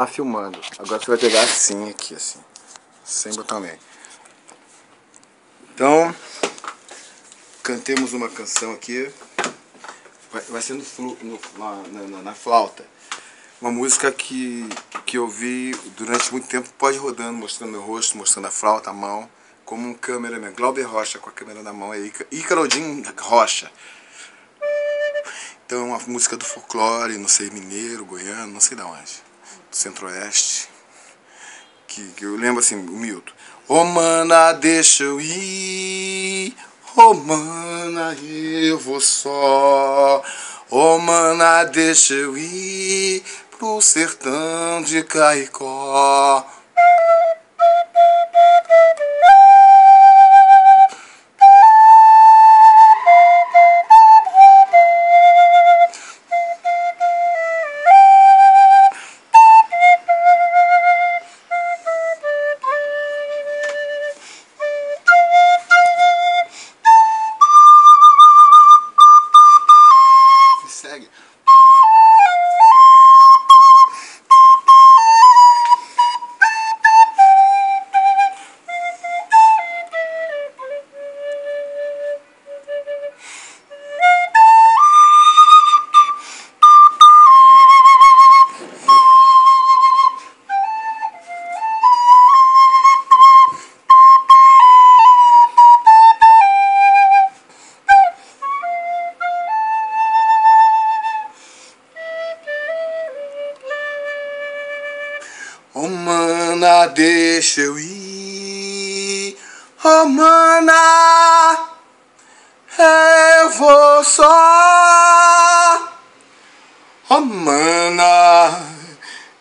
Tá filmando. Agora você vai pegar assim aqui, assim. Sem botar o meio. Então, cantemos uma canção aqui. Vai, vai ser no, no na, na, na, flauta. Uma música que, que eu vi durante muito tempo, pode rodando, mostrando meu rosto, mostrando a flauta, a mão, como um câmera, Glauber Rocha com a câmera na mão, é Icarodin Rocha. Então é uma música do folclore, não sei, mineiro, goiano, não sei de onde centro-oeste, que, que, eu lembro assim, o Milton. Ô oh, mana, deixa eu ir, ô oh, mana, eu vou só. Ô oh, mana, deixa eu ir pro sertão de Caicó. Oh mana, deixa eu ir. Oh mana, eu vou só. Oh mana,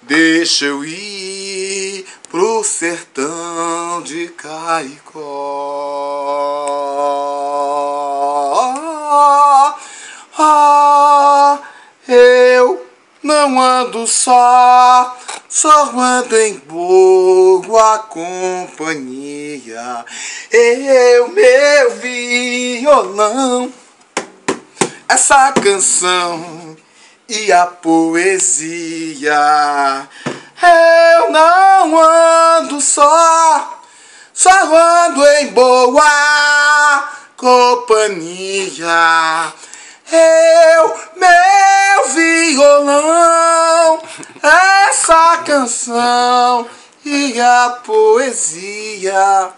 deixa eu ir pro sertão de Caicó. Ah, eu não ando só só ando em boa companhia. Eu, meu violão, essa canção e a poesia. Eu não ando só, só ando em boa companhia. Eu, meu violão, essa canção e a poesia.